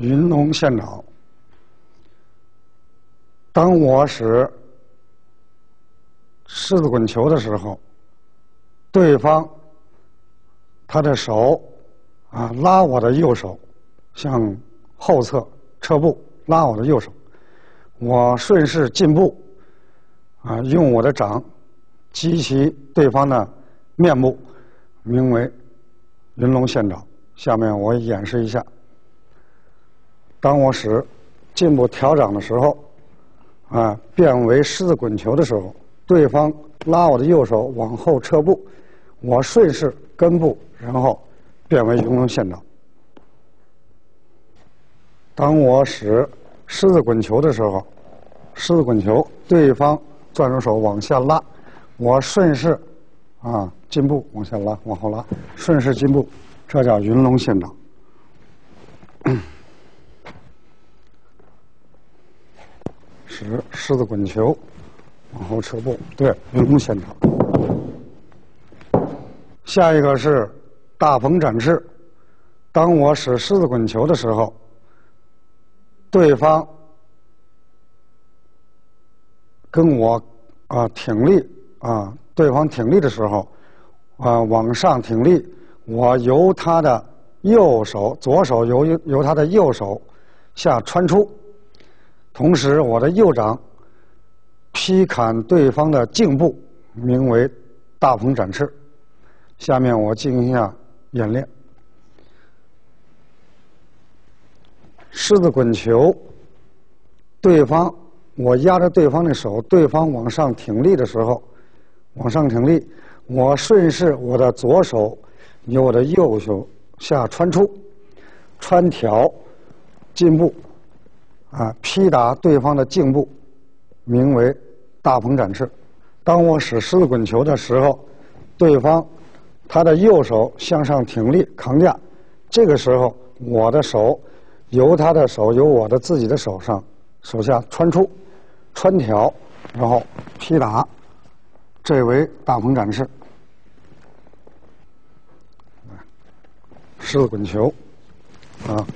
云龙线爪。当我使狮子滚球的时候，对方他的手啊拉我的右手向后侧撤步，拉我的右手，我顺势进步啊，用我的掌击其对方的面部，名为云龙线爪。下面我演示一下，当我使进步调整的时候。啊，变为狮子滚球的时候，对方拉我的右手往后撤步，我顺势跟步，然后变为云龙线爪。当我使狮子滚球的时候，狮子滚球，对方攥住手往下拉，我顺势啊进步往下拉，往后拉，顺势进步，这叫云龙线爪。使狮子滚球，往后撤步，对，云龙线爪。下一个是大鹏展翅。当我使狮子滚球的时候，对方跟我啊挺立啊，对方挺立的时候啊往上挺立，我由他的右手，左手由由他的右手下穿出。同时，我的右掌劈砍对方的颈部，名为大鹏展翅。下面我进行一下演练。狮子滚球，对方我压着对方的手，对方往上挺立的时候，往上挺立，我顺势我的左手由我的右手下穿出，穿挑进步。啊，劈打对方的颈部，名为大鹏展翅。当我使狮子滚球的时候，对方他的右手向上挺立扛架，这个时候我的手由他的手由我的自己的手上手下穿出，穿挑，然后劈打，这为大鹏展翅。狮子滚球，啊。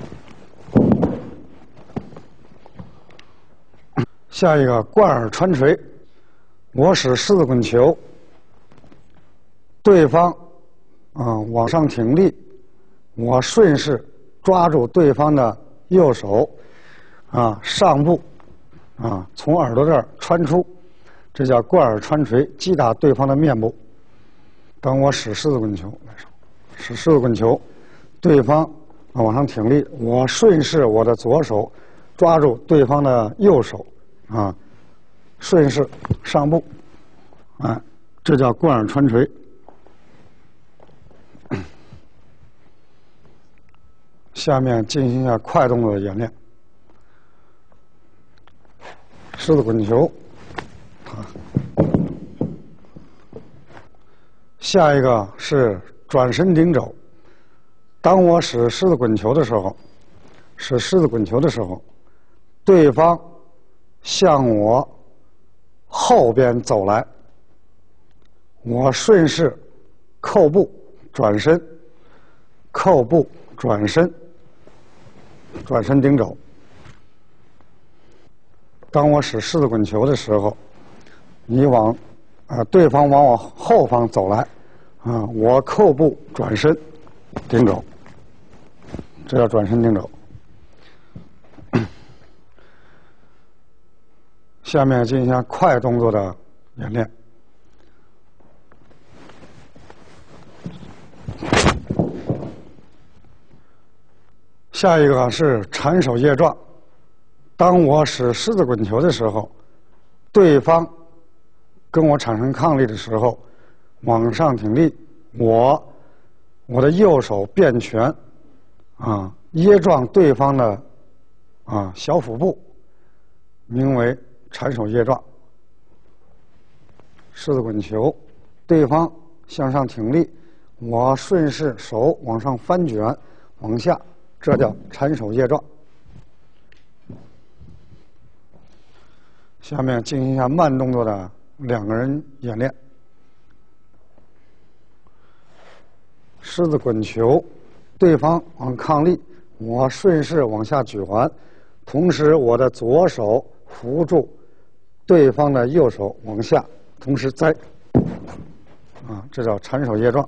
下一个贯耳穿锤，我使狮子滚球，对方啊往上挺立，我顺势抓住对方的右手啊上部啊从耳朵这儿穿出，这叫贯耳穿锤，击打对方的面部。当我使狮子滚球来说，使狮子滚球，对方啊往上挺立，我顺势我的左手抓住对方的右手。啊，顺势上步，啊，这叫贯耳穿锤。下面进行一下快动作的演练。狮子滚球，啊，下一个是转身顶肘。当我使狮子滚球的时候，使狮子滚球的时候，对方。向我后边走来，我顺势扣步转身，扣步转身，转身顶肘。当我使狮子滚球的时候，你往啊对方往我后方走来，啊我扣步转身顶肘，这叫转身顶肘。下面进行快动作的演练。下一个是缠手叶状。当我使狮子滚球的时候，对方跟我产生抗力的时候，往上挺立，我我的右手变拳，啊，掖撞对方的啊小腹部，名为。缠手叶状，狮子滚球，对方向上挺立，我顺势手往上翻卷，往下，这叫缠手叶状。下面进行一下慢动作的两个人演练。狮子滚球，对方往抗力，我顺势往下举环，同时我的左手扶住对方的右手往下，同时栽，啊，这叫缠手叶状。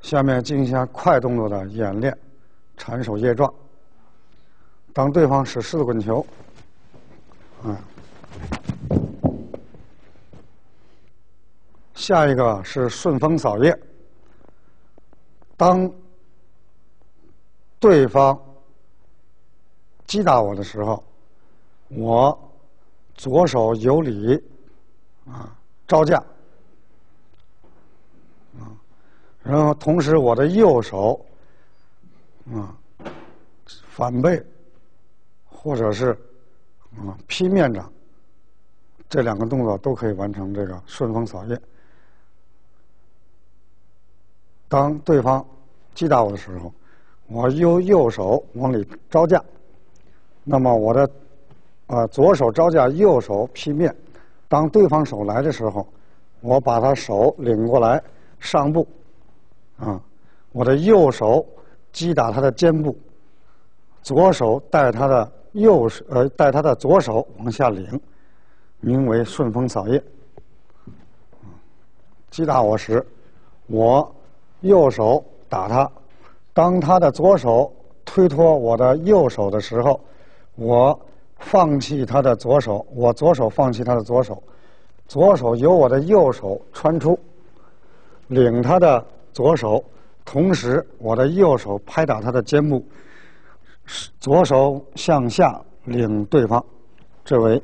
下面进行一下快动作的演练，缠手叶状。当对方使狮子滚球，啊，下一个是顺风扫叶。当对方击打我的时候，我左手有理，啊，招架，啊，然后同时我的右手，啊，反背。或者是啊劈面掌，这两个动作都可以完成这个顺风扫叶。当对方击打我的时候，我用右手往里招架，那么我的啊左手招架，右手劈面。当对方手来的时候，我把他手领过来上步，啊，我的右手击打他的肩部，左手带他的。右手呃带他的左手往下领，名为顺风扫叶。击打我时，我右手打他；当他的左手推脱我的右手的时候，我放弃他的左手，我左手放弃他的左手，左手由我的右手穿出，领他的左手，同时我的右手拍打他的肩部。左手向下领对方，这为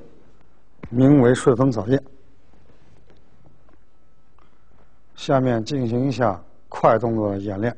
名为顺风扫叶。下面进行一下快动作的演练。